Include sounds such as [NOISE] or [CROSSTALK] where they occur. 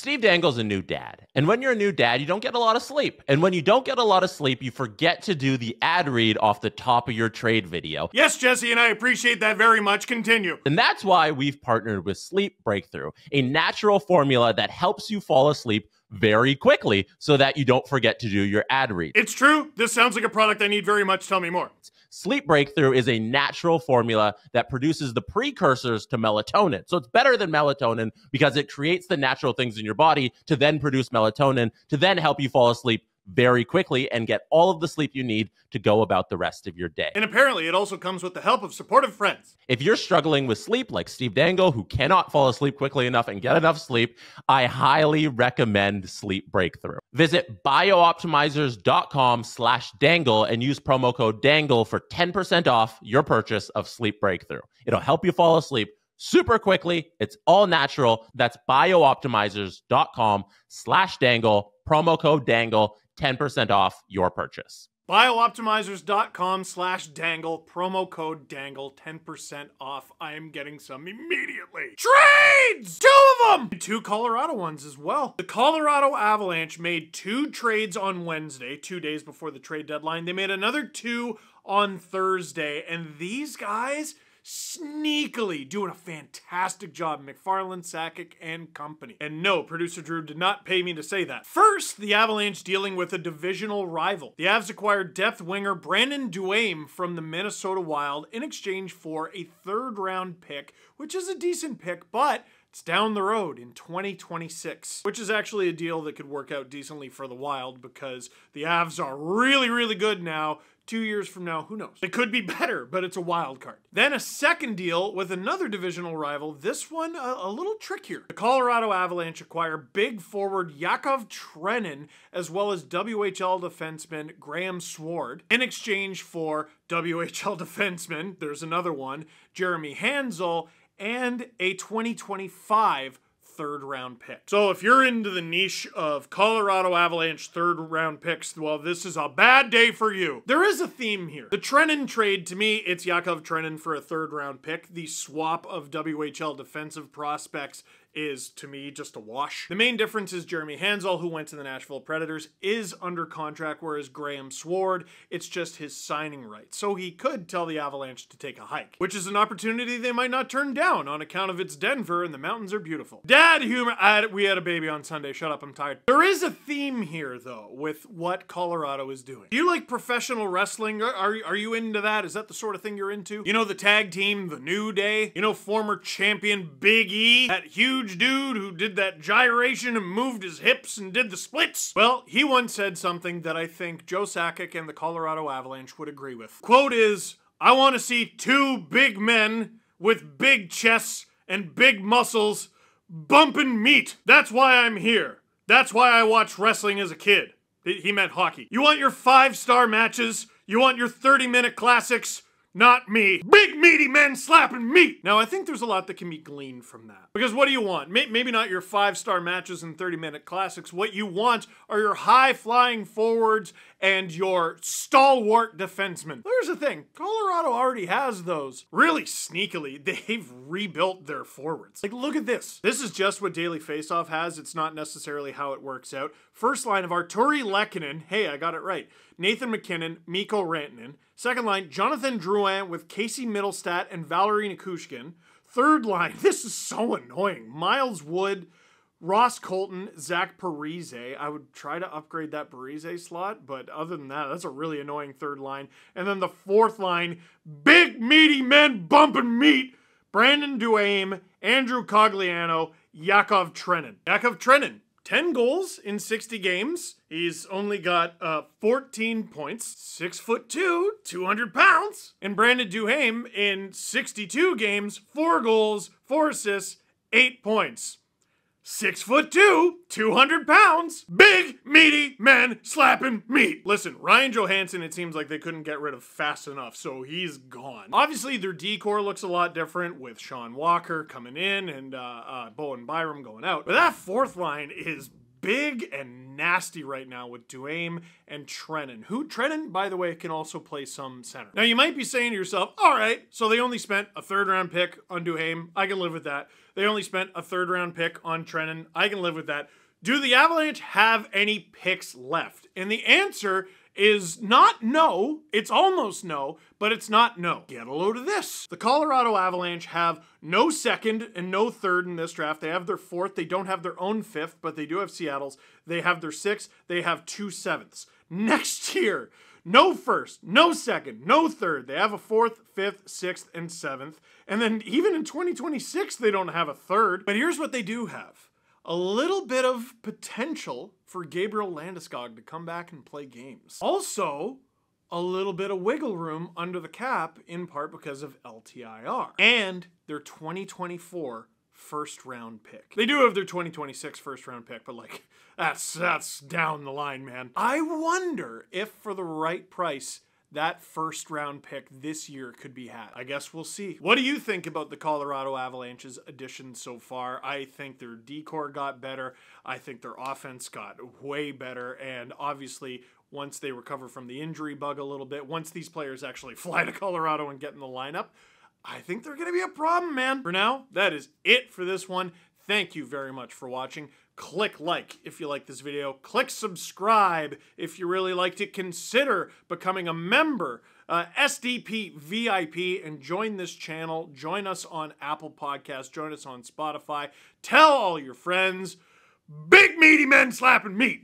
Steve Dangle's a new dad. And when you're a new dad, you don't get a lot of sleep. And when you don't get a lot of sleep, you forget to do the ad read off the top of your trade video. Yes, Jesse, and I appreciate that very much. Continue. And that's why we've partnered with Sleep Breakthrough, a natural formula that helps you fall asleep very quickly so that you don't forget to do your ad read. It's true. This sounds like a product I need very much. Tell me more. Sleep Breakthrough is a natural formula that produces the precursors to melatonin. So it's better than melatonin because it creates the natural things in your body to then produce melatonin to then help you fall asleep very quickly and get all of the sleep you need to go about the rest of your day. And apparently, it also comes with the help of supportive friends. If you're struggling with sleep, like Steve Dangle, who cannot fall asleep quickly enough and get enough sleep, I highly recommend Sleep Breakthrough. Visit bioptimizers.com slash dangle and use promo code dangle for 10% off your purchase of Sleep Breakthrough. It'll help you fall asleep super quickly. It's all natural. That's bioptimizers.com slash dangle, promo code dangle 10% off your purchase. Bioptimizers.com slash dangle, promo code dangle, 10% off. I am getting some immediately. Trades! Two of them! And Two Colorado ones as well. The Colorado Avalanche made two trades on Wednesday, two days before the trade deadline. They made another two on Thursday, and these guys sneakily doing a fantastic job, MacFarland, Sakic, and company. And no, producer Drew did not pay me to say that. First, the Avalanche dealing with a divisional rival. The Avs acquired depth winger Brandon Duhaime from the Minnesota Wild in exchange for a third round pick, which is a decent pick, but it's down the road in 2026, which is actually a deal that could work out decently for the Wild because the Avs are really, really good now. Two years from now, who knows? It could be better, but it's a wild card. Then a second deal with another divisional rival, this one a, a little trickier. The Colorado Avalanche acquire big forward Yakov Trenin as well as WHL defenseman Graham Sword in exchange for WHL defenseman, there's another one, Jeremy Hanzel, and a 2025 third round pick. So if you're into the niche of Colorado Avalanche third round picks, well, this is a bad day for you. There is a theme here. The Trenin trade, to me, it's Yakov Trenin for a third round pick. The swap of WHL defensive prospects is to me just a wash. The main difference is Jeremy Hanzel, who went to the Nashville Predators, is under contract, whereas Graham Sword, it's just his signing rights. So he could tell the Avalanche to take a hike, which is an opportunity they might not turn down on account of it's Denver and the mountains are beautiful. Dad humor, had, we had a baby on Sunday. Shut up, I'm tired. There is a theme here, though, with what Colorado is doing. Do you like professional wrestling? Are, are, are you into that? Is that the sort of thing you're into? You know the tag team, the New Day? You know former champion Big E? That huge huge dude who did that gyration and moved his hips and did the splits? Well, he once said something that I think Joe Sakic and the Colorado Avalanche would agree with. Quote is, I want to see two big men with big chests and big muscles bumping meat. That's why I'm here. That's why I watched wrestling as a kid. He meant hockey. You want your five star matches? You want your 30 minute classics? Not me. Big meaty men slapping meat. Now, I think there's a lot that can be gleaned from that. Because what do you want? Maybe not your five star matches and 30 minute classics. What you want are your high flying forwards and your stalwart defensemen. There's the thing Colorado already has those. Really sneakily, [LAUGHS] they've rebuilt their forwards. Like, look at this. This is just what Daily Faceoff has. It's not necessarily how it works out. First line of Artturi Lehkonen. Hey, I got it right. Nathan MacKinnon, Mikko Rantanen. Second line, Jonathan Drouin with Casey Mittelstadt and Valeri Nichushkin. Third line, [LAUGHS] this is so annoying. Miles Wood, Ross Colton, Zach Parise. I would try to upgrade that Parise slot, but other than that, that's a really annoying third line. And then the fourth line, big meaty men bumping meat. Brandon Duhaime, Andrew Cogliano, Yakov Trenin. Yakov Trenin, 10 goals in 60 games. He's only got uh, 14 points, six foot two, 200 pounds. And Brandon Duhaime in 62 games, four goals, four assists, eight points. Six foot two, 200 pounds, big, meaty men slapping meat. Listen, Ryan Johansen, it seems like they couldn't get rid of fast enough, so he's gone. Obviously, their D-core looks a lot different with Sean Walker coming in and uh, uh, Bowen Byram going out. But that fourth line is big and nasty right now with Duhaime and Trenin, who Trenin, by the way, can also play some center. Now you might be saying to yourself, all right, so they only spent a third round pick on Duhaime. I can live with that. They only spent a third round pick on Trenin. I can live with that. Do the Avalanche have any picks left? And the answer is not no. It's almost no, but it's not no. Get a load of this. The Colorado Avalanche have no second and no third in this draft. They have their fourth. They don't have their own fifth, but they do have Seattle's. They have their sixth. They have two sevenths. Next [LAUGHS] year, no first, no second, no third. They have a fourth, fifth, sixth, and seventh. And then even in 2026, they don't have a third. But here's what they do have a little bit of potential for Gabriel Landeskog to come back and play games. Also, a little bit of wiggle room under the cap, in part because of LTIR. And their 2024 first round pick. They do have their 2026 first round pick, but like that's that's down the line, man. I wonder if for the right price that first round pick this year could be had. I guess we'll see. What do you think about the Colorado Avalanche's addition so far? I think their D-core got better. I think their offense got way better. And obviously, once they recover from the injury bug a little bit, once these players actually [LAUGHS] fly to Colorado and get in the lineup, I think they're going to be a problem, man. For now, that is it for this one. Thank you very much for watching. Click like if you like this video. Click subscribe if you really liked it. Consider becoming a member, uh, SDP VIP, and join this channel. Join us on Apple Podcasts. Join us on Spotify. Tell all your friends. Big meaty men slapping meat.